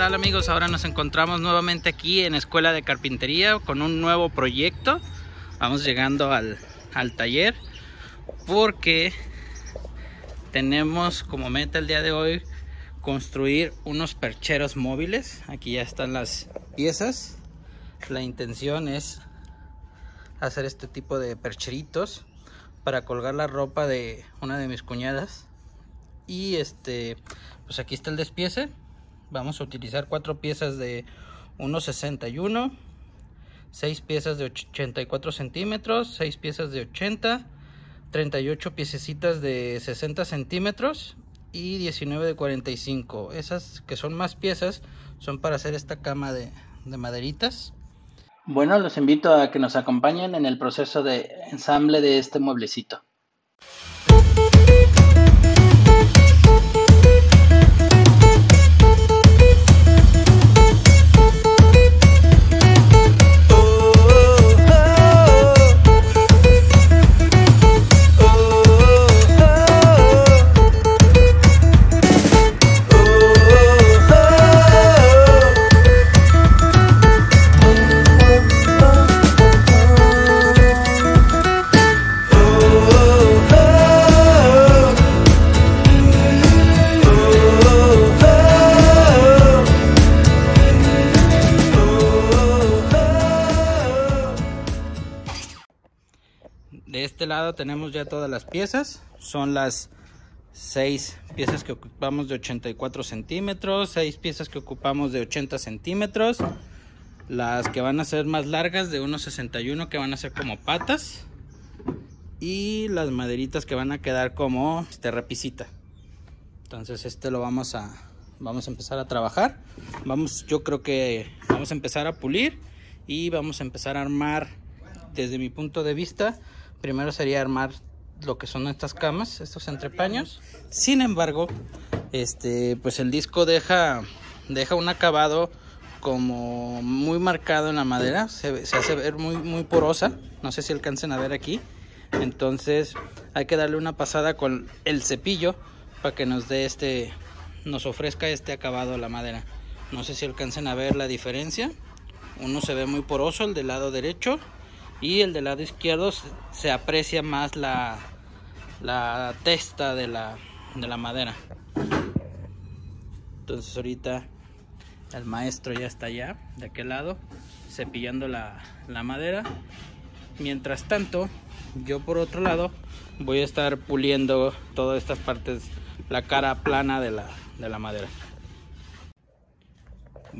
tal amigos? Ahora nos encontramos nuevamente aquí en Escuela de Carpintería con un nuevo proyecto. Vamos llegando al, al taller porque tenemos como meta el día de hoy construir unos percheros móviles. Aquí ya están las piezas. La intención es hacer este tipo de percheritos para colgar la ropa de una de mis cuñadas. Y este, pues aquí está el despiece. Vamos a utilizar cuatro piezas de 1.61, seis piezas de 84 centímetros, seis piezas de 80, 38 piececitas de 60 centímetros y 19 de 45. Esas que son más piezas son para hacer esta cama de, de maderitas. Bueno, los invito a que nos acompañen en el proceso de ensamble de este mueblecito. Tenemos ya todas las piezas. Son las seis piezas que ocupamos de 84 centímetros, seis piezas que ocupamos de 80 centímetros, las que van a ser más largas de 1,61 que van a ser como patas y las maderitas que van a quedar como este repisita. Entonces este lo vamos a vamos a empezar a trabajar. Vamos, yo creo que vamos a empezar a pulir y vamos a empezar a armar desde mi punto de vista primero sería armar lo que son estas camas, estos entrepaños. Sin embargo, este, pues el disco deja, deja un acabado como muy marcado en la madera, se, se, hace ver muy, muy porosa, no sé si alcancen a ver aquí. Entonces hay que darle una pasada con el cepillo para que nos dé este, nos ofrezca este acabado a la madera. No sé si alcancen a ver la diferencia. Uno se ve muy poroso, el del lado derecho, y el del lado izquierdo se aprecia más la, la testa de la, de la madera. Entonces ahorita el maestro ya está allá de aquel lado cepillando la, la madera. Mientras tanto yo por otro lado voy a estar puliendo todas estas partes la cara plana de la, de la madera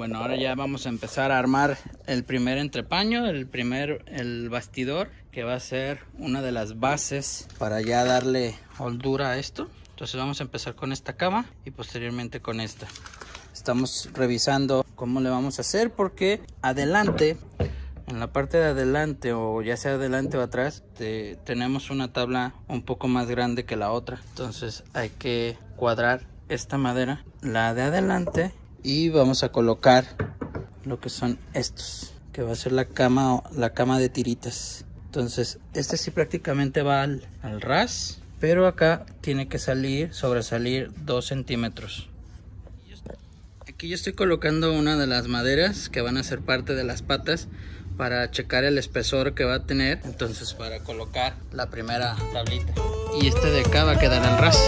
bueno, ahora ya vamos a empezar a armar el primer entrepaño, el primer, el bastidor, que va a ser una de las bases para ya darle holdura a esto. Entonces vamos a empezar con esta cama y posteriormente con esta. Estamos revisando cómo le vamos a hacer porque adelante, en la parte de adelante o ya sea adelante o atrás, te, tenemos una tabla un poco más grande que la otra. Entonces hay que cuadrar esta madera, la de adelante y vamos a colocar lo que son estos que va a ser la cama la cama de tiritas. Entonces este sí prácticamente va al, al ras pero acá tiene que salir sobresalir 2 centímetros. Aquí yo estoy colocando una de las maderas que van a ser parte de las patas para checar el espesor que va a tener. Entonces para colocar la primera tablita. Y este de acá va a quedar al ras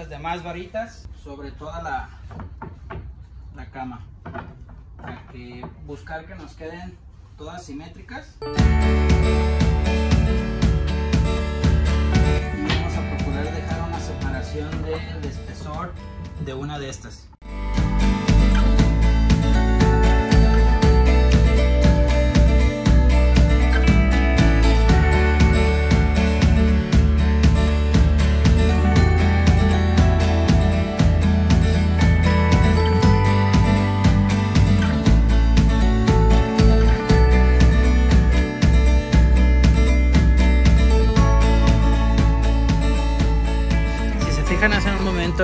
las demás varitas sobre toda la, la cama. Para que buscar que nos queden todas simétricas. Y vamos a procurar dejar una separación del espesor de una de estas.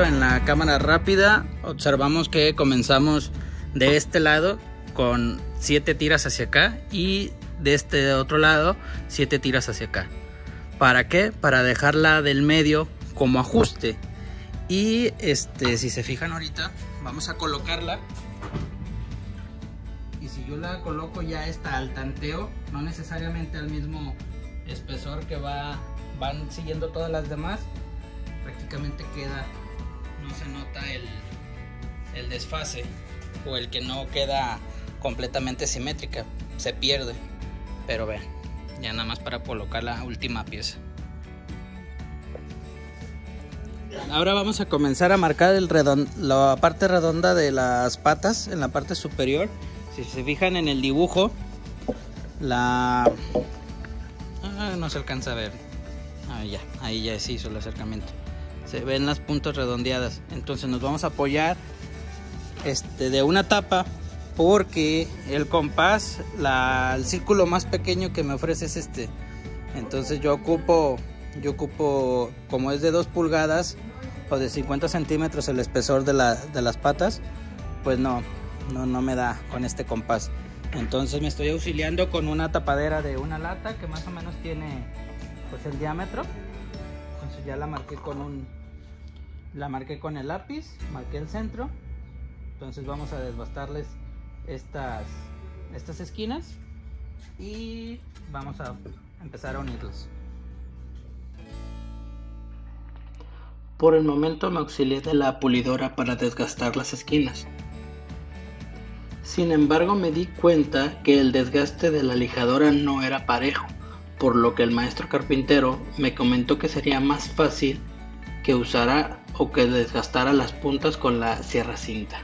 En la cámara rápida observamos que comenzamos de este lado con 7 tiras hacia acá y de este otro lado 7 tiras hacia acá. ¿Para qué? Para dejarla del medio como ajuste. Y este, si se fijan ahorita, vamos a colocarla. Y si yo la coloco ya esta al tanteo, no necesariamente al mismo espesor que va, van siguiendo todas las demás, prácticamente queda, no se nota el, el desfase o el que no queda completamente simétrica, se pierde. Pero vean, ya nada más para colocar la última pieza. Ahora vamos a comenzar a marcar el la parte redonda de las patas en la parte superior. Si se fijan en el dibujo, la... Ah, no se alcanza a ver. Ahí ya, ahí ya se hizo el acercamiento. Se ven las puntas redondeadas. Entonces nos vamos a apoyar este, de una tapa porque el compás, el círculo más pequeño que me ofrece es este. Entonces yo ocupo, yo ocupo, como es de 2 pulgadas o de 50 centímetros el espesor de, las patas, pues no, no, no me da con este compás. Entonces me estoy auxiliando con una tapadera de una lata que más o menos tiene pues el diámetro. Entonces ya la marqué con un, la marqué con el lápiz, marqué el centro. Entonces vamos a desbastarles estas, estas esquinas y vamos a empezar a unirlos. Por el momento me auxilié de la pulidora para desgastar las esquinas. Sin embargo me di cuenta que el desgaste de la lijadora no era parejo, por lo que el maestro carpintero me comentó que sería más fácil que usara o que desgastara las puntas con la sierra cinta.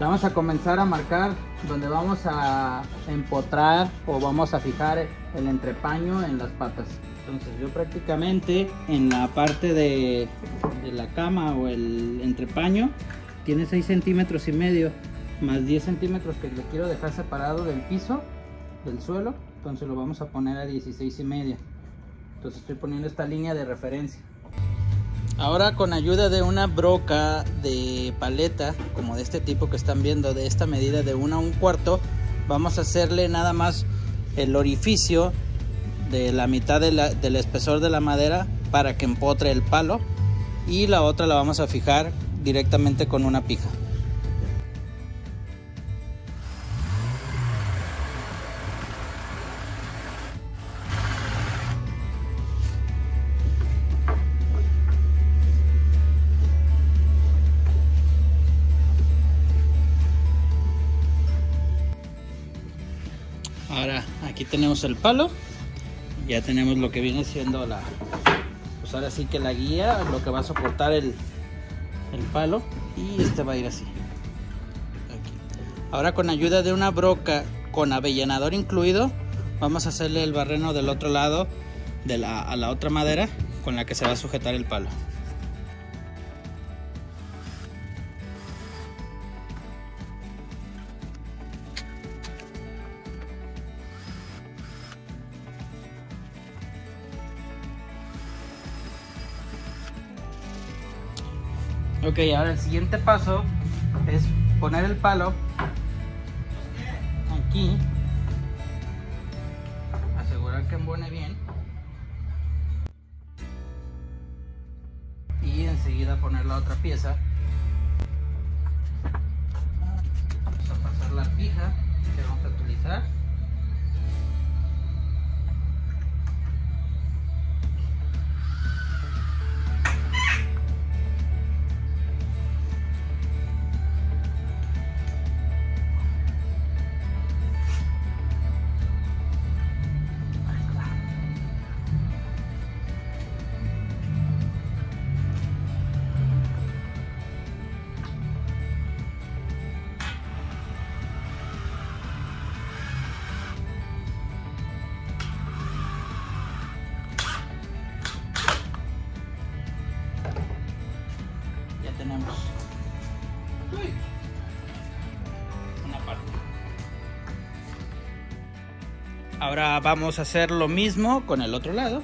Vamos a comenzar a marcar donde vamos a empotrar o vamos a fijar el entrepaño en las patas. Entonces yo prácticamente en la parte de, la cama o el entrepaño tiene 6 centímetros y medio más 10 centímetros que le quiero dejar separado del piso, del suelo. Entonces lo vamos a poner a 16 y media. Entonces estoy poniendo esta línea de referencia. Ahora con ayuda de una broca de paleta, como de este tipo que están viendo, de esta medida de 1 a un cuarto, vamos a hacerle nada más el orificio de la mitad del espesor de la madera para que empotre el palo y la otra la vamos a fijar directamente con una pija. El palo ya tenemos lo que viene siendo la pues ahora sí que la guía lo que va a soportar el, el palo y este va a ir así. Ahora con ayuda de una broca con avellanador incluido vamos a hacerle el barreno del otro lado de la, a la otra madera con la que se va a sujetar el palo Ok, ahora el siguiente paso es poner el palo aquí. Asegurar que embone bien. Y enseguida poner la otra pieza. Ahora vamos a hacer lo mismo con el otro lado.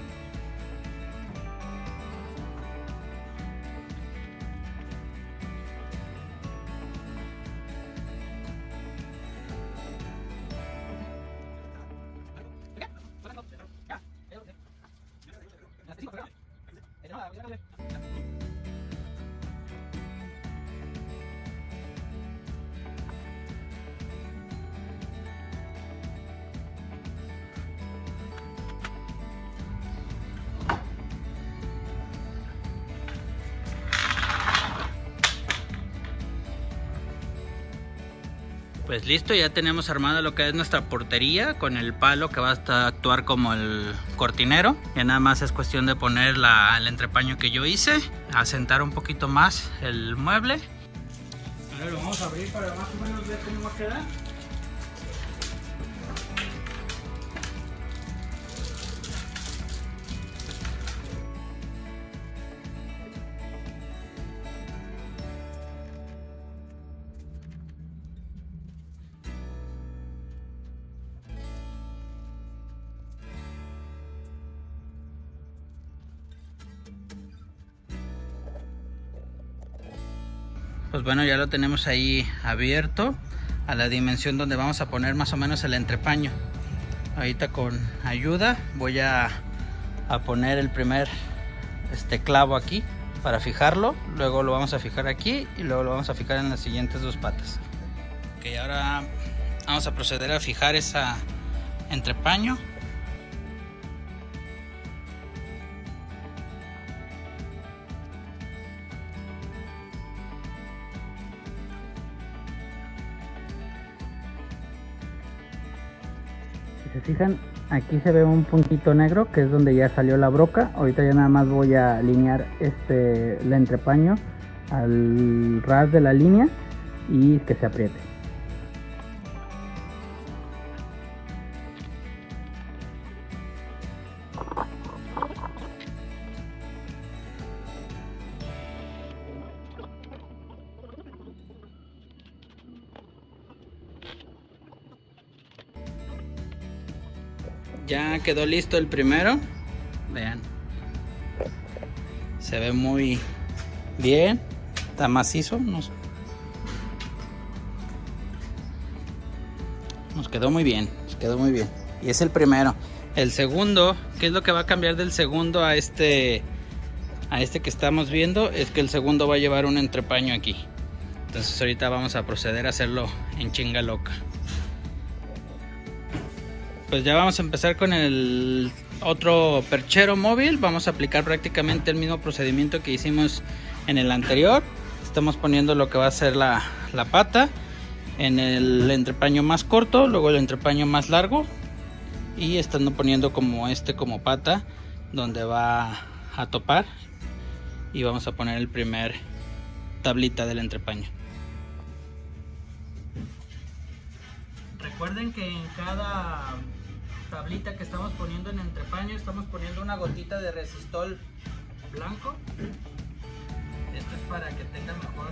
Pues listo, ya tenemos armada lo que es nuestra portería con el palo que va a actuar como el cortinero. Ya nada más es cuestión de poner la, el entrepaño que yo hice, asentar un poquito más el mueble. Lo vamos a abrir para más o menos ver cómo. Pues bueno ya lo tenemos ahí abierto a la dimensión donde vamos a poner más o menos el entrepaño. Ahorita con ayuda voy a, a poner el primer este clavo aquí para fijarlo. Luego lo vamos a fijar aquí y luego lo vamos a fijar en las siguientes dos patas. Ok ahora vamos a proceder a fijar esa entrepaño fijan, aquí se ve un puntito negro que es donde ya salió la broca. Ahorita ya nada más voy a alinear este el entrepaño al ras de la línea y que se apriete. Ya quedó listo el primero. Vean. Se ve muy bien. Está macizo. Nos, nos quedó muy bien. Nos quedó muy bien. Y es el primero. El segundo qué es lo que va a cambiar del segundo a este a este que estamos viendo es que el segundo va a llevar un entrepaño aquí. Entonces ahorita vamos a proceder a hacerlo en chinga loca pues ya vamos a empezar con el otro perchero móvil. Vamos a aplicar prácticamente el mismo procedimiento que hicimos en el anterior. Estamos poniendo lo que va a ser la, la pata en el entrepaño más corto, luego el entrepaño más largo y estando poniendo como este como pata donde va a topar y vamos a poner el primer tablita del entrepaño. Recuerden que en cada tablita que estamos poniendo en entrepaño estamos poniendo una gotita de resistol blanco. Esto es para que tenga mejor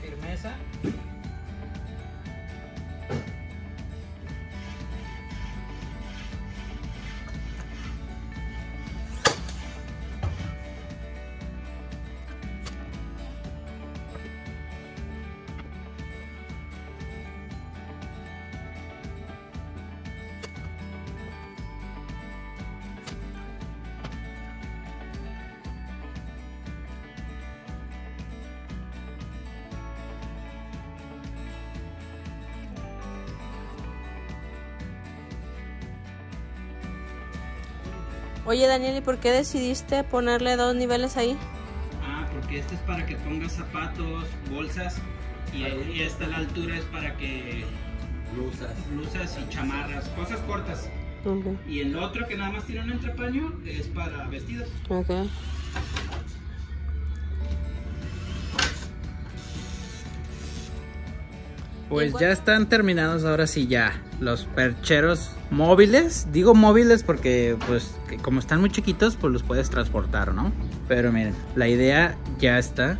firmeza Oye Daniel, ¿y por qué decidiste ponerle dos niveles ahí? Ah, porque este es para que pongas zapatos, bolsas y, y esta la altura es para que blusas, blusas y chamarras, cosas cortas. Okay. Y el otro que nada más tiene un entrepaño es para vestidos. Okay. Pues ya están terminados ahora sí ya los percheros móviles. Digo móviles porque pues como están muy chiquitos pues los puedes transportar, ¿no? Pero miren, la idea ya está.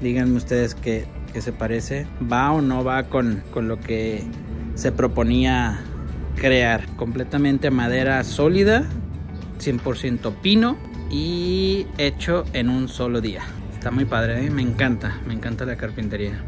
Díganme ustedes qué, qué se parece. ¿Va o no va con, con lo que se proponía crear? Completamente madera sólida, 100% pino y hecho en un solo día. Está muy padre, ¿eh? me encanta, me encanta la carpintería.